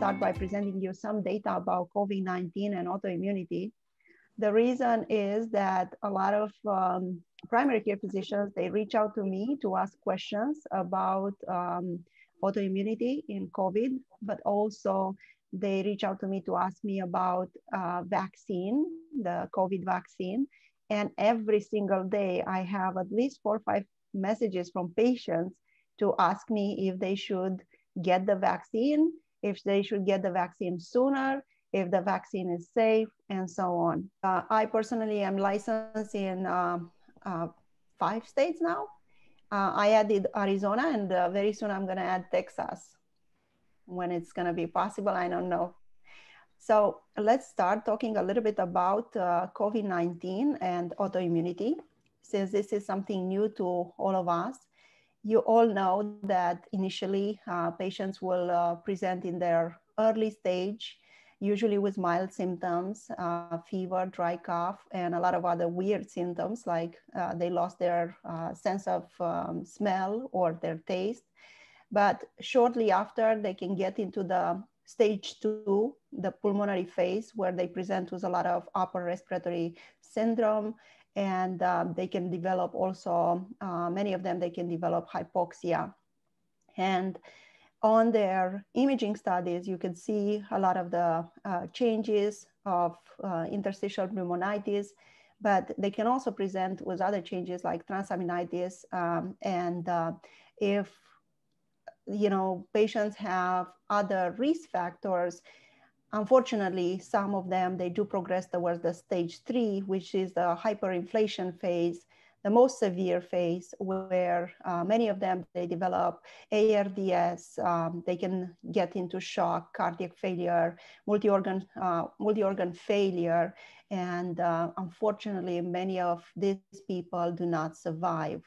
start by presenting you some data about COVID-19 and autoimmunity. The reason is that a lot of um, primary care physicians, they reach out to me to ask questions about um, autoimmunity in COVID, but also they reach out to me to ask me about uh, vaccine, the COVID vaccine. And every single day, I have at least four or five messages from patients to ask me if they should get the vaccine, if they should get the vaccine sooner, if the vaccine is safe, and so on. Uh, I personally am licensed in uh, uh, five states now. Uh, I added Arizona, and uh, very soon I'm going to add Texas. When it's going to be possible, I don't know. So let's start talking a little bit about uh, COVID 19 and autoimmunity, since this is something new to all of us you all know that initially uh, patients will uh, present in their early stage, usually with mild symptoms, uh, fever, dry cough, and a lot of other weird symptoms like uh, they lost their uh, sense of um, smell or their taste. But shortly after, they can get into the stage two, the pulmonary phase, where they present with a lot of upper respiratory syndrome and um, they can develop also, uh, many of them, they can develop hypoxia. And on their imaging studies, you can see a lot of the uh, changes of uh, interstitial pneumonitis, but they can also present with other changes like transaminitis. Um, and uh, if you know patients have other risk factors, Unfortunately, some of them, they do progress towards the stage three, which is the hyperinflammation phase, the most severe phase where uh, many of them, they develop ARDS, um, they can get into shock, cardiac failure, multi-organ, uh, multi-organ failure. And uh, unfortunately, many of these people do not survive.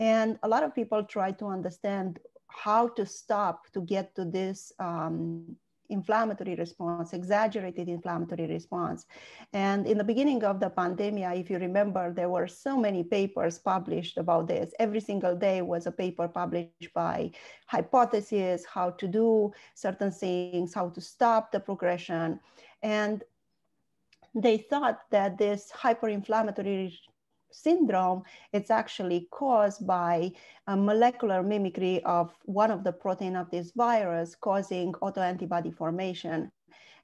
And a lot of people try to understand how to stop to get to this um, inflammatory response, exaggerated inflammatory response. And in the beginning of the pandemic, if you remember, there were so many papers published about this. Every single day was a paper published by hypothesis, how to do certain things, how to stop the progression. And they thought that this hyperinflammatory syndrome, it's actually caused by a molecular mimicry of one of the protein of this virus causing autoantibody formation.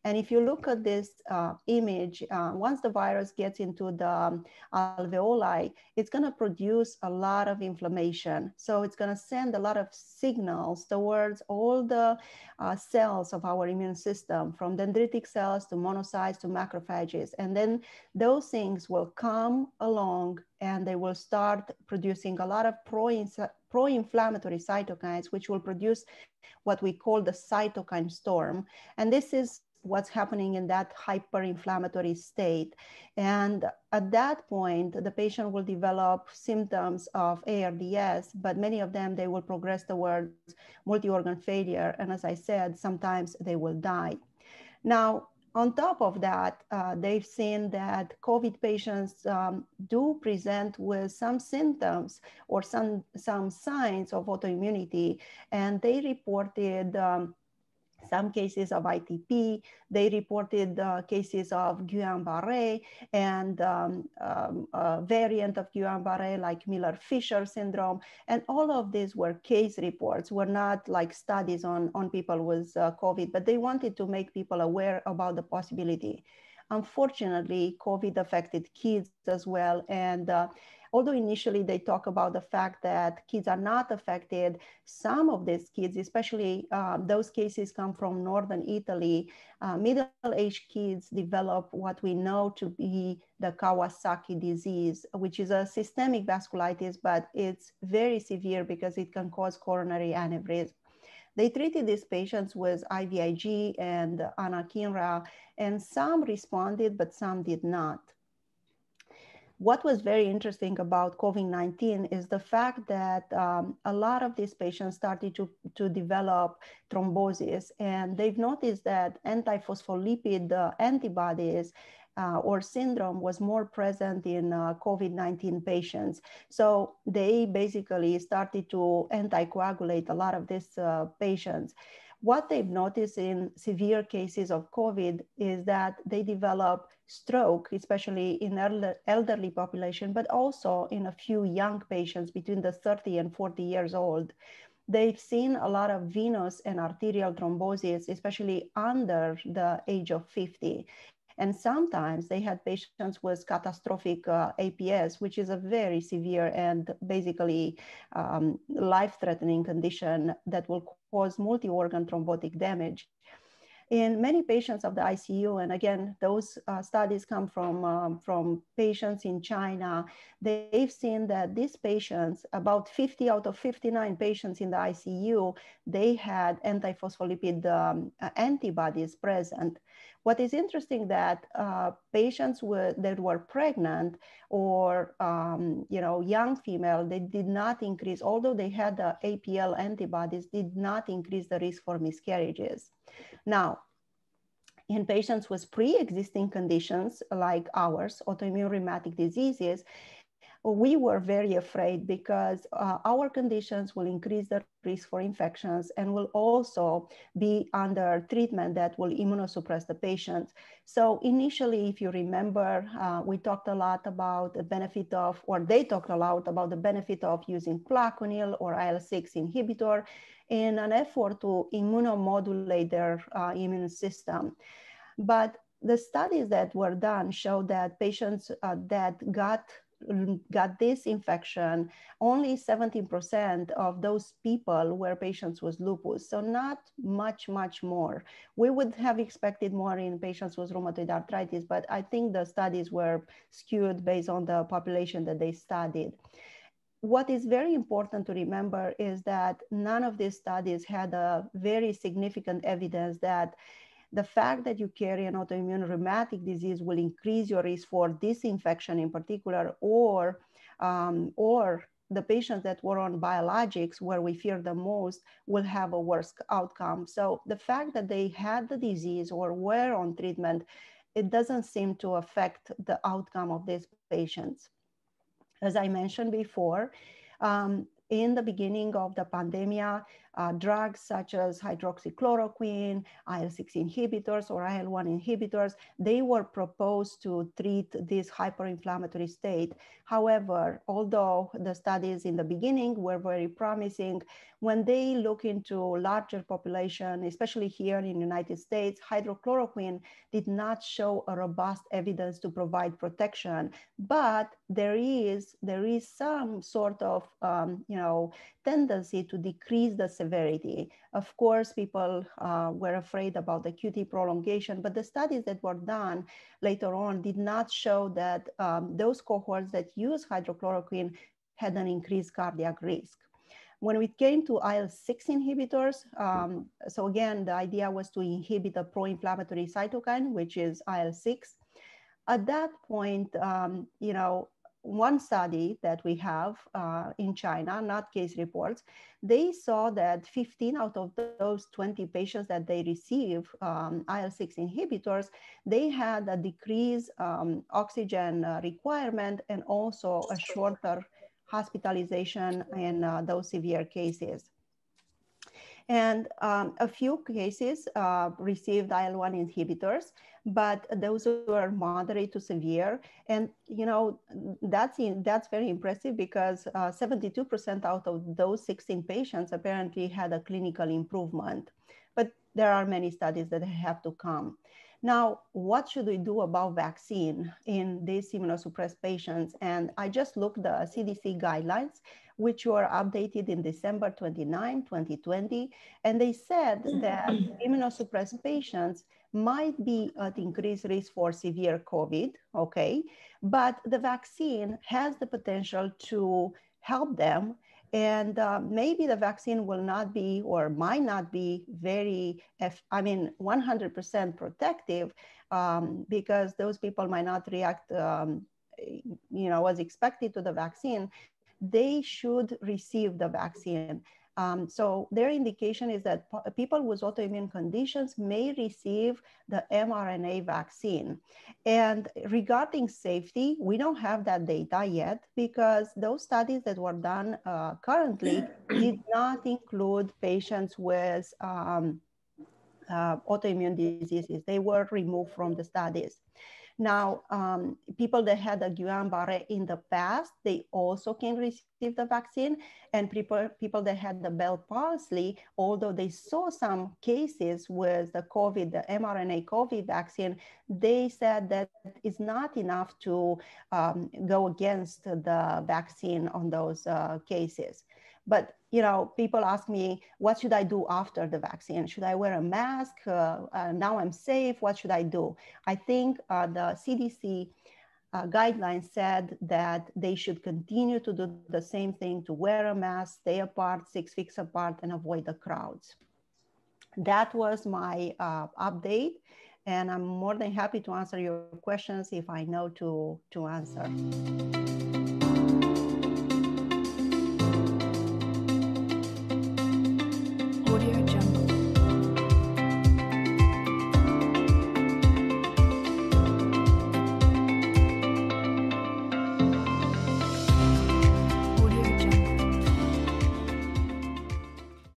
And if you look at this uh, image, uh, once the virus gets into the um, alveoli, it's going to produce a lot of inflammation. So it's going to send a lot of signals towards all the uh, cells of our immune system, from dendritic cells to monocytes to macrophages. And then those things will come along and they will start producing a lot of pro-inflammatory cytokines, which will produce what we call the cytokine storm. And this is what's happening in that hyperinflammatory state. And at that point, the patient will develop symptoms of ARDS, but many of them, they will progress towards multi-organ failure. And as I said, sometimes they will die. Now, on top of that, uh, they've seen that COVID patients um, do present with some symptoms or some, some signs of autoimmunity, and they reported um, some cases of ITP. They reported uh, cases of Guillain-Barré and um, um, variant of Guillain-Barré like Miller-Fisher syndrome. And all of these were case reports, were not like studies on, on people with uh, COVID, but they wanted to make people aware about the possibility. Unfortunately, COVID affected kids as well. And uh, although initially they talk about the fact that kids are not affected, some of these kids, especially uh, those cases come from Northern Italy, uh, middle-aged kids develop what we know to be the Kawasaki disease, which is a systemic vasculitis, but it's very severe because it can cause coronary aneurysm. They treated these patients with IVIG and anakinra, and some responded, but some did not what was very interesting about COVID-19 is the fact that um, a lot of these patients started to, to develop thrombosis and they've noticed that antiphospholipid uh, antibodies uh, or syndrome was more present in uh, COVID-19 patients. So they basically started to anticoagulate a lot of these uh, patients. What they've noticed in severe cases of COVID is that they develop stroke, especially in elderly population, but also in a few young patients between the 30 and 40 years old. They've seen a lot of venous and arterial thrombosis, especially under the age of 50. And sometimes they had patients with catastrophic uh, APS, which is a very severe and basically um, life threatening condition that will cause multi organ thrombotic damage in many patients of the ICU, and again, those uh, studies come from, um, from patients in China, they've seen that these patients, about 50 out of 59 patients in the ICU, they had antiphospholipid um, antibodies present. What is interesting that uh, patients were, that were pregnant or um, you know young female, they did not increase, although they had the APL antibodies, did not increase the risk for miscarriages. Now, in patients with pre-existing conditions like ours, autoimmune rheumatic diseases, we were very afraid because uh, our conditions will increase the risk for infections and will also be under treatment that will immunosuppress the patient. So initially, if you remember, uh, we talked a lot about the benefit of, or they talked a lot about the benefit of using Plaquenil or IL-6 inhibitor in an effort to immunomodulate their uh, immune system. But the studies that were done show that patients uh, that got got this infection, only 17% of those people were patients with lupus. So not much, much more. We would have expected more in patients with rheumatoid arthritis, but I think the studies were skewed based on the population that they studied what is very important to remember is that none of these studies had a very significant evidence that the fact that you carry an autoimmune rheumatic disease will increase your risk for this infection in particular, or, um, or the patients that were on biologics, where we fear the most, will have a worse outcome. So the fact that they had the disease or were on treatment, it doesn't seem to affect the outcome of these patients. As I mentioned before, um, in the beginning of the pandemic, uh, drugs such as hydroxychloroquine, IL-6 inhibitors or IL-1 inhibitors, they were proposed to treat this hyperinflammatory state. However, although the studies in the beginning were very promising, when they look into larger population, especially here in United States, hydrochloroquine did not show a robust evidence to provide protection, but there is, there is some sort of, um, you know, tendency to decrease the severity. Of course, people uh, were afraid about the QT prolongation, but the studies that were done later on did not show that um, those cohorts that use hydrochloroquine had an increased cardiac risk. When it came to IL-6 inhibitors, um, so again, the idea was to inhibit a pro-inflammatory cytokine, which is IL-6. At that point, um, you know, one study that we have uh, in China, not case reports, they saw that 15 out of those 20 patients that they receive um, IL-6 inhibitors, they had a decreased um, oxygen uh, requirement and also a shorter hospitalization in uh, those severe cases. And um, a few cases uh, received IL-1 inhibitors, but those were moderate to severe. And you know that's in, that's very impressive because 72% uh, out of those 16 patients apparently had a clinical improvement. But there are many studies that have to come. Now, what should we do about vaccine in these immunosuppressed patients? And I just looked the CDC guidelines, which were updated in December 29, 2020. And they said that immunosuppressed patients might be at increased risk for severe COVID, okay? But the vaccine has the potential to help them and uh, maybe the vaccine will not be or might not be very, I mean, 100% protective um, because those people might not react, um, you know, as expected to the vaccine. They should receive the vaccine. Um, so their indication is that people with autoimmune conditions may receive the mRNA vaccine. And regarding safety, we don't have that data yet because those studies that were done uh, currently did not include patients with um, uh, autoimmune diseases. They were removed from the studies. Now, um, people that had a Guillain-Barré in the past, they also can receive the vaccine. And people, people that had the Bell palsy, although they saw some cases with the COVID, the mRNA COVID vaccine, they said that it's not enough to um, go against the vaccine on those uh, cases. But you know, people ask me, what should I do after the vaccine? Should I wear a mask? Uh, uh, now I'm safe. What should I do? I think uh, the CDC uh, guidelines said that they should continue to do the same thing to wear a mask, stay apart, six weeks apart, and avoid the crowds. That was my uh, update. And I'm more than happy to answer your questions if I know to, to answer. Audio Jungle.